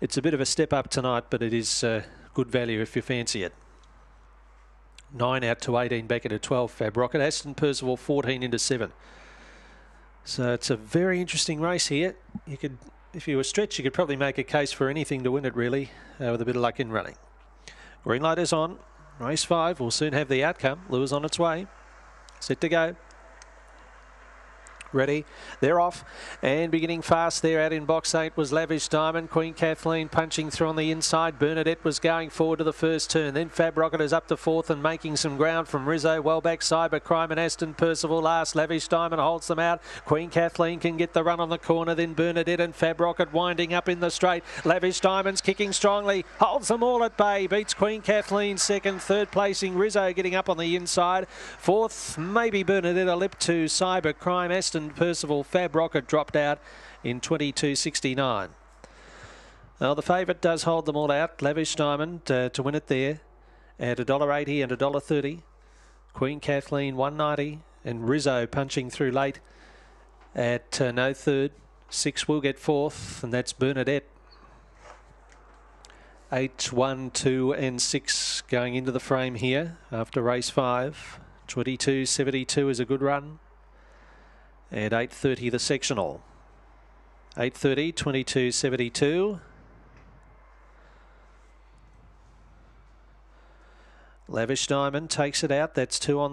It's a bit of a step up tonight, but it is uh, good value if you fancy it. 9 out to 18, back at 12, Fab Rocket. Aston Percival 14 into 7. So it's a very interesting race here. You could, if you were stretched, you could probably make a case for anything to win it, really, uh, with a bit of luck in running. Green light is on. Race 5 will soon have the outcome. Lures on its way. Set to go. Ready, they're off and beginning fast there out in box eight was Lavish Diamond. Queen Kathleen punching through on the inside. Bernadette was going forward to the first turn. Then Fab Rocket is up to fourth and making some ground from Rizzo. Well back Cyber Crime and Aston Percival last. Lavish Diamond holds them out. Queen Kathleen can get the run on the corner. Then Bernadette and Fab Rocket winding up in the straight. Lavish Diamond's kicking strongly. Holds them all at bay. Beats Queen Kathleen second. Third placing Rizzo getting up on the inside. Fourth, maybe Bernadette a lip to Cyber Crime. Aston Percival Fab Rocket dropped out in 22.69. Well, the favourite does hold them all out. Lavish Diamond uh, to win it there at $1.80 and $1.30. Queen Kathleen 190 and Rizzo punching through late at uh, no third. Six will get fourth, and that's Bernadette. Eight, one, two, and six going into the frame here after race five. 22.72 is a good run at 8.30 the sectional. 8.30, 22.72. Lavish Diamond takes it out. That's two on the